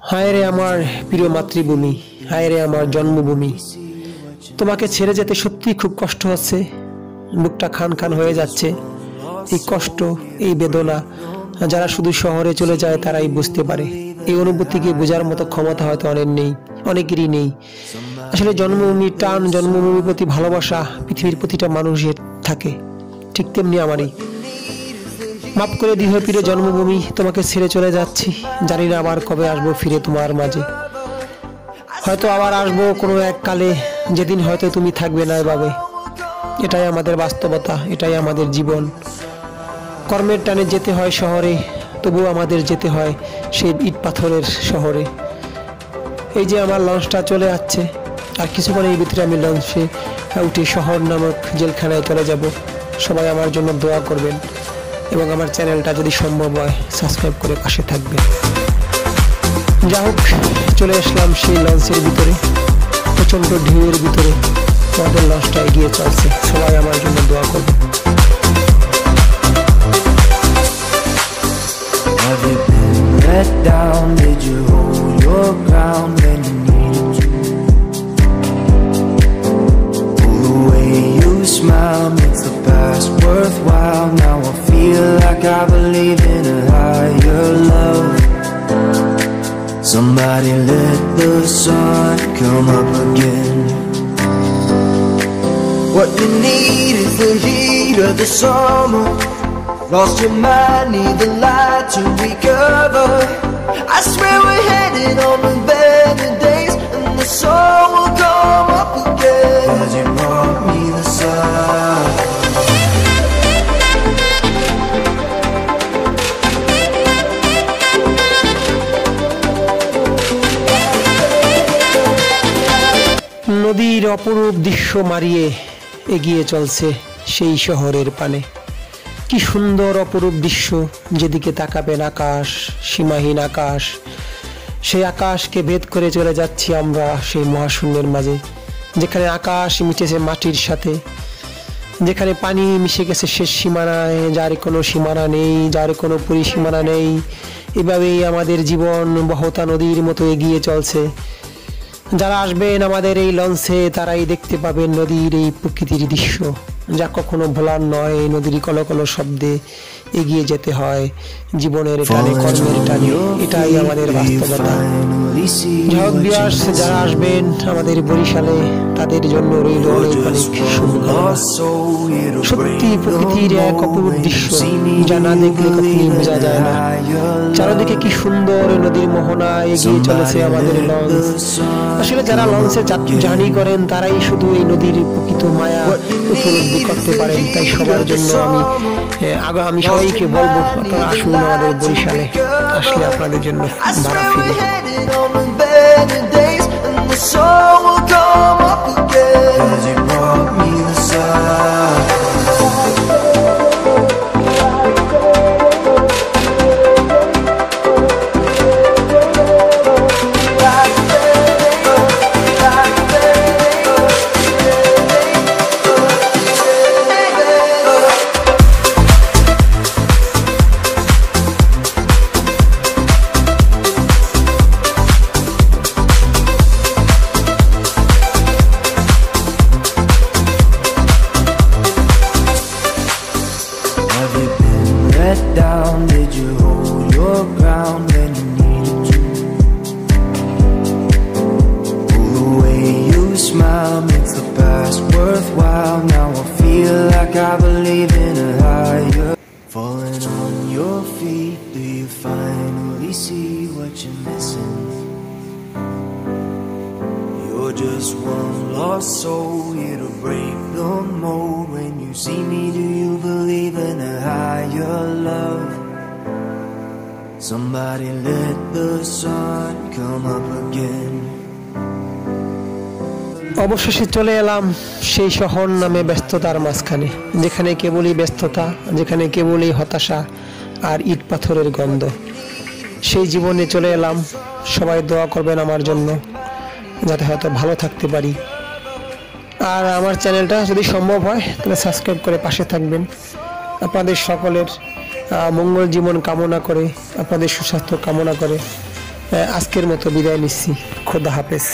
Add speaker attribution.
Speaker 1: হায় রে আমার প্রিয় মাতৃভূমি, হায় রে আমার জন্মভূমি। তোমাকে ছেড়ে যেতে সত্যি খুব কষ্ট হচ্ছে। বুকটা খান খান হয়ে যাচ্ছে। এই কষ্ট, এই বেদনা, যারা শুধু শহরে চলে যায় তারাই বুঝতে পারে। এই অনুভূতিকে বোঝার মতো ক্ষমতা হয়তো অনেক নেই, অনেকেরই নেই। আসলে জন্মভূমির টান, জন্মভূমির প্রতি ভালোবাসা পৃথিবীর প্রতিটা মানুষের থাকে। ঠিক তেমনি আমারই। মাফ করে দিহ ফিরে জন্মভূমি, তোমাকে ছেড়ে চলে যাচ্ছি। জানি না আবার কবে আসব ফিরে তোমার মাঝে। হয়তো আবার আসব কোনো এক কালে, যেদিন হয়তো তুমি থাকবে না এভাবে। এটাই আমাদের বাস্তবতা, এটাই আমাদের জীবন। কর্মের টানে যেতে হয় শহরে, তবুও আমাদের যেতে হয় সেই ইট পাথরের শহরে। এই যে আমার লঞ্চটা চলে যাচ্ছে আর কিছুক্ষণের ভিতরে আমি লঞ্চে উঠে শহর নামক জেলখানায় চলে যাব। সবাই আমার জন্য দোয়া করবেন। এবং আমার চ্যানেলটা যদি সম্ভব হয় সাবস্ক্রাইব করে পাশে থাকবে। যা হোক, চলে আসলাম সেই লঞ্চের ভিতরে, প্রচণ্ড ঢেউয়ের ভিতরে। আমাদের লঞ্চটা এগিয়ে চলছে। সবাই আমার জন্য দোয়া করবে।
Speaker 2: Somebody let the sun come up again. What you need is the heat of the summer. Lost your mind, need the light to recover. I swear we're headed on to better days, and the sun will come up again.
Speaker 1: নদীর অপরূপ দৃশ্য মারিয়ে এগিয়ে চলছে সেই শহরের পানে। কি সুন্দর অপরূপ দৃশ্য যেদিকে তাকাবেন আকাশ, সীমাহীন আকাশ। সেই আকাশকে ভেদ করে চলে যাচ্ছি আমরা সেই মহাশূন্যের মাঝে, যেখানে আকাশ মিটেছে মাটির সাথে। যেখানে পানি মিশে গেছে শেষ সীমানায়, যার কোনো সীমানা নেই, যার কোনো পরিসীমানা নেই। এভাবেই আমাদের জীবন বহতা নদীর মতো এগিয়ে চলছে। যারা আসবেন আমাদের এই লঞ্চে তারাই দেখতে পাবেন নদীর এই প্রকৃতির দৃশ্য। যা কখনো ভোলার নয় নদীর কল কল শব্দে এগিয়ে যেতে হয়। জীবনের টানে কর্মের টানে এটাই আমাদের বাস্তবতা।
Speaker 2: Finally see
Speaker 1: যাই হোক
Speaker 2: what
Speaker 1: বিয়াস যারা আসবেন আমাদের বরিশালে তাদের জন্য রইল অনেক অনেক সত্যি প্রকৃতির এক অপরূপ দৃশ্য যা না দেখলে কখনই বোঝা যায় না। চারদিকে কি সুন্দর নদীর মোহনা এগিয়ে চলেছে আমাদের লঞ্চ। আসলে যারা লঞ্চে জার্নি করেন তারাই শুধু এই নদীর প্রকৃত মায়া উপলব্ধি করতে পারেন তাই সবার জন্য আমি আগে আমি সবাইকে বলব আপনারা আসুন আমাদের বরিশালে আসলে আপনাদের জন্য ভাড়া ফিরে
Speaker 2: will come up again. Your feet, do you finally see what you're missing? You're just one lost soul, here to break the mold. When you see me, do you believe in a higher love? Somebody let the sun come up again.
Speaker 1: অবশেষে চলে এলাম সেই শহর নামে ব্যস্ততার মাঝখানে যেখানে কেবলই ব্যস্ততা যেখানে কেবলই হতাশা আর ইট পাথরের গন্ধ। সেই জীবনে চলে এলাম। সবাই দোয়া করবেন আমার জন্য, যাতে হয়তো ভালো থাকতে পারি। আর আমার চ্যানেলটা যদি সম্ভব হয়, তাহলে সাবস্ক্রাইব করে পাশে থাকবেন। আপনাদের সকলের মঙ্গল জীবন কামনা করে, আপনাদের সুস্বাস্থ্য কামনা করে আজকের মতো বিদায় নিচ্ছি। খোদা হাফেজ।